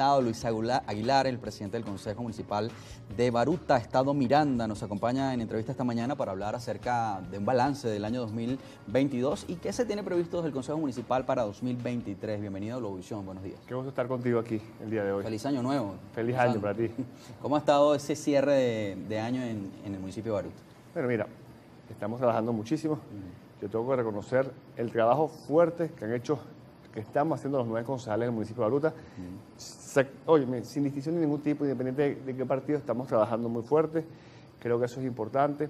Estado, Luis Aguilar, el presidente del Consejo Municipal de Baruta, Estado Miranda, nos acompaña en entrevista esta mañana para hablar acerca de un balance del año 2022 y qué se tiene previsto desde el Consejo Municipal para 2023. Bienvenido a Globovisión, buenos días. Qué gusto estar contigo aquí el día de hoy. Feliz año nuevo. Feliz año para ti. ¿Cómo ha estado ese cierre de, año en, el municipio de Baruta? Bueno, mira, estamos trabajando muchísimo. Yo tengo que reconocer el trabajo fuerte que han hecho que estamos haciendo los nueve concejales del municipio de Baruta. Oye, sin distinción de ningún tipo, independiente de, qué partido, estamos trabajando muy fuerte. Creo que eso es importante.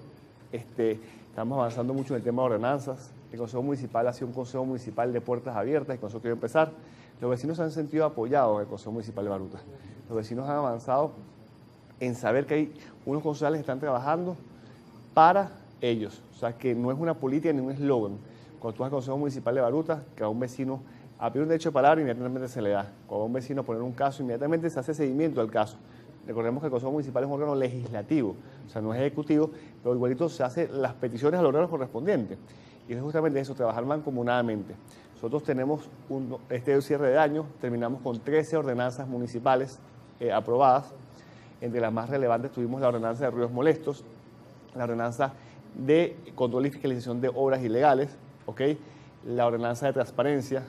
Este, estamos avanzando mucho en el tema de ordenanzas. El Consejo Municipal ha sido un Consejo Municipal de puertas abiertas, y con eso quiero empezar. Los vecinos se han sentido apoyados en el Consejo Municipal de Baruta. Los vecinos han avanzado en saber que hay unos concejales que están trabajando para ellos. O sea, que no es una política ni un eslogan. Cuando tú vas al Consejo Municipal de Baruta, que a un vecino a pedir un derecho de palabra, inmediatamente se le da. Cuando un vecino pone un caso, inmediatamente se hace seguimiento al caso. Recordemos que el Consejo Municipal es un órgano legislativo, o sea, no es ejecutivo, pero igualito se hacen las peticiones a los órganos correspondientes. Y es justamente eso, trabajar mancomunadamente. Nosotros tenemos este cierre de año, terminamos con 13 ordenanzas municipales eh, aprobadas. Entre las más relevantes tuvimos la ordenanza de ruidos molestos, la ordenanza de control y fiscalización de obras ilegales, ¿okay? la ordenanza de transparencia,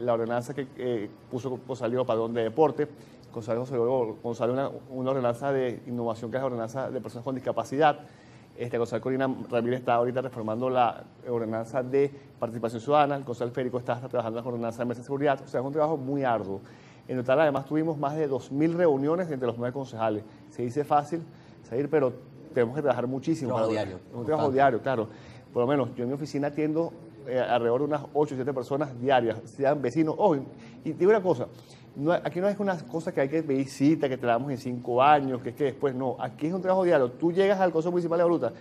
la ordenanza que eh, puso Gonzalo Padrón de Deporte, Gonzalo, Gonzalo una, una, ordenanza de innovación que es la ordenanza de personas con discapacidad. Este, Gonzalo Corina Ramírez está ahorita reformando la ordenanza de participación ciudadana, Gonzalo Férico está, trabajando en la ordenanza de mesa de seguridad, o sea, es un trabajo muy arduo. En total, además, tuvimos más de 2.000 reuniones entre los nueve concejales. Se dice fácil salir, pero tenemos que trabajar muchísimo. Un trabajo diario. Un trabajo diario, claro. Por lo menos, yo en mi oficina atiendo eh, alrededor de unas 8 o 7 personas diarias, sean vecinos. Oh, y digo una cosa, aquí no es una cosa que hay que pedir cita, que te damos en 5 años, que es que después no. Aquí es un trabajo diario. Tú llegas al Consejo Municipal de Bruta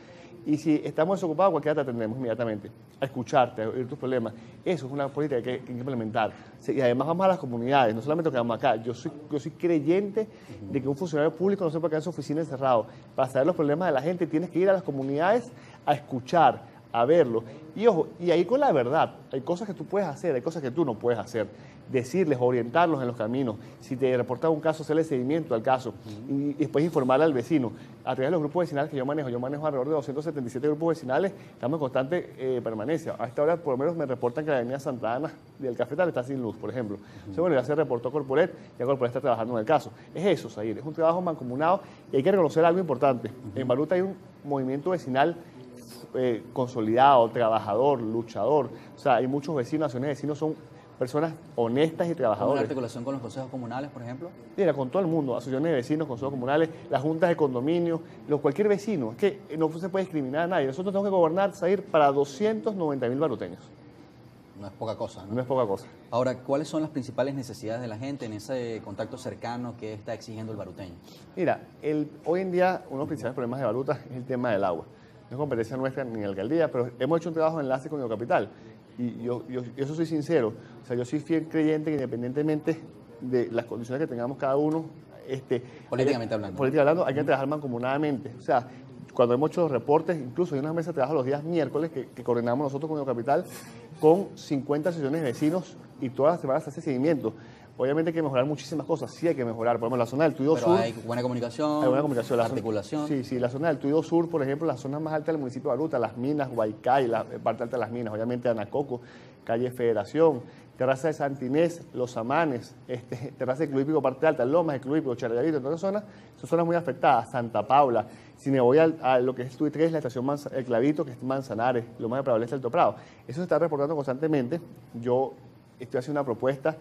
y si estamos desocupados, cualquiera te atendemos inmediatamente, a escucharte, a oír tus problemas. Eso es una política que hay que, implementar. Y además vamos a las comunidades, no solamente quedamos acá. Yo soy, yo soy creyente de que un funcionario público no se puede quedar en su oficina encerrado. Para saber los problemas de la gente, tienes que ir a las comunidades a escuchar, a verlo. Y ojo, y ahí con la verdad, hay cosas que tú puedes hacer, hay cosas que tú no puedes hacer. Decirles, orientarlos en los caminos. Si te reportan un caso, hacerle seguimiento al caso. Y después informar al vecino. A través de los grupos vecinales que yo manejo, yo manejo alrededor de 277 grupos vecinales, estamos en constante eh, permanencia. A esta hora, por lo menos, me reportan que la avenida Santa Ana del Cafetal está sin luz, por ejemplo. bueno, ya se reportó Corporet, ya Corporet está trabajando en el caso. Es eso, Sair, es un trabajo mancomunado y hay que reconocer algo importante. En Baruta hay un movimiento vecinal eh, consolidado, trabajador, luchador. O sea, hay muchos vecinos, asociaciones de vecinos son personas honestas y trabajadoras. ¿Una articulación con los consejos comunales, por ejemplo? Mira, con todo el mundo, asociaciones de vecinos, consejos comunales, las juntas de condominio, los, cualquier vecino. Es que no se puede discriminar a nadie. Nosotros tenemos que gobernar, salir para 290 mil baruteños. No es poca cosa. ¿no? es poca cosa. Ahora, ¿cuáles son las principales necesidades de la gente en ese contacto cercano que está exigiendo el baruteño? Mira, el, hoy en día uno de los principales problemas de Baruta es el tema del agua no es competencia nuestra ni en la alcaldía, pero hemos hecho un trabajo de enlace con el capital. Y yo, yo, eso soy sincero. O sea, yo soy fiel creyente que independientemente de las condiciones que tengamos cada uno, este, políticamente hablando. Políticamente hablando, hay que trabajar mancomunadamente. O sea, cuando hemos hecho los reportes, incluso hay una mesa de trabajo los días miércoles que, que coordinamos nosotros con el capital con 50 sesiones de vecinos y todas las semanas se hace seguimiento. Obviamente hay que mejorar muchísimas cosas, sí hay que mejorar. Por ejemplo, la zona del Tuyo Sur. Hay buena comunicación. Hay buena comunicación. La articulación. sí, sí, la zona del Tuyo Sur, por ejemplo, la zona más alta del municipio de Baruta, las minas, Guaycay, la parte alta de las minas, obviamente Anacoco, calle Federación, terraza de Santinés, Los Amanes, este, terraza de Club parte alta, Lomas de Club Charallarito, todas esas zonas, son zonas muy afectadas. Santa Paula, si me voy a, lo que es Tui 3, la estación El Clavito, que es Manzanares, lo más probable es el Toprado. Eso se está reportando constantemente. Yo estoy haciendo una propuesta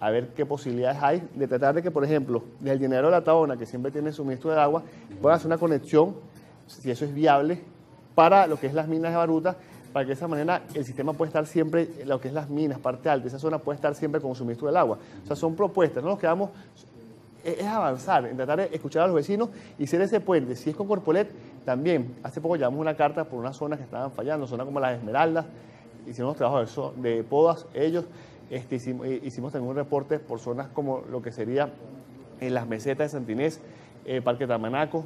a ver qué posibilidades hay de tratar de que, por ejemplo, del dinero de la Taona, que siempre tiene suministro de agua, pueda hacer una conexión, si eso es viable, para lo que es las minas de Baruta, para que de esa manera el sistema pueda estar siempre, lo que es las minas, parte alta, esa zona puede estar siempre con suministro del agua. O sea, son propuestas, no nos quedamos, es, avanzar, en tratar de escuchar a los vecinos y ser ese puente. Si es con Corpolet, también, hace poco llevamos una carta por unas zonas que estaban fallando, zonas como las Esmeraldas, hicimos trabajo de podas, ellos, este, eh, hicimos, también un reporte por zonas como lo que sería en las mesetas de Santinés, eh, Parque Tamanaco,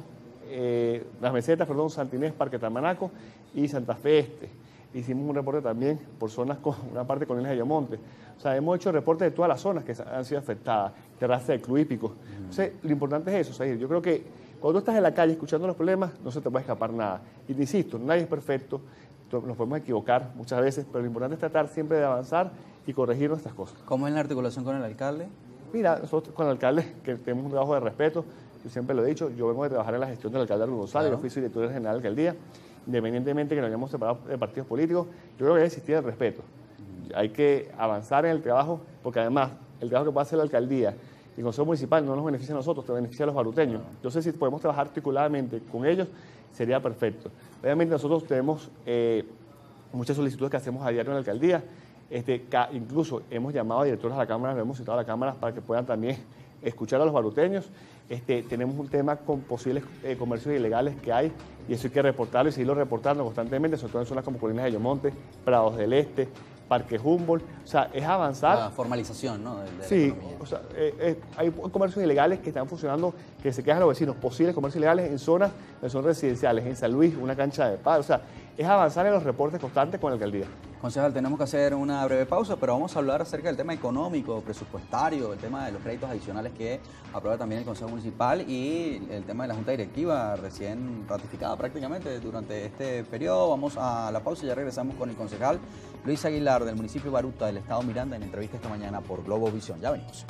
eh, las mesetas, perdón, Santinés, Parque Tamanaco y Santa Fe Este. hicimos un reporte también por zonas con una parte con el Ayamonte. O sea, hemos hecho reportes de todas las zonas que han sido afectadas, terraza de Cluípico. Entonces, lo importante es eso, yo creo que cuando tú estás en la calle escuchando los problemas, no se te puede escapar nada. Y te insisto, nadie es perfecto, nos podemos equivocar muchas veces, pero lo importante es tratar siempre de avanzar y corregir nuestras cosas. ¿Cómo es la articulación con el alcalde? Mira, nosotros con el alcalde, que tenemos un trabajo de respeto, yo siempre lo he dicho, yo vengo de trabajar en la gestión del alcalde Arturo González, yo fui su director general de la alcaldía, independientemente que nos hayamos separado de partidos políticos, yo creo que debe existir el respeto. Hay que avanzar en el trabajo, porque además el trabajo que puede hacer la alcaldía y el Consejo Municipal no nos beneficia a nosotros, te beneficia a los baruteños. Entonces, si podemos trabajar articuladamente con ellos, sería perfecto. Obviamente nosotros tenemos eh, muchas solicitudes que hacemos a diario en la alcaldía, este, incluso hemos llamado a directores a la Cámara, hemos citado a la Cámara para que puedan también escuchar a los baruteños. Este, tenemos un tema con posibles eh, comercios ilegales que hay y eso hay que reportarlo y seguirlo reportando constantemente, sobre todo en zonas como Colinas de Yomonte, Prados del Este, Parque Humboldt. O sea, es avanzar. La formalización, ¿no? sí, o sea, eh, eh, hay comercios ilegales que están funcionando, que se quejan los vecinos, posibles comercios ilegales en zonas, en zonas residenciales, en San Luis, una cancha de paz. O sea, es avanzar en los reportes constantes con la alcaldía. Concejal, tenemos que hacer una breve pausa, pero vamos a hablar acerca del tema económico, presupuestario, el tema de los créditos adicionales que aprueba también el Consejo Municipal y el tema de la Junta Directiva recién ratificada prácticamente durante este periodo. Vamos a la pausa y ya regresamos con el concejal Luis Aguilar del municipio Baruta del Estado Miranda en entrevista esta mañana por Globo Visión. Ya venimos.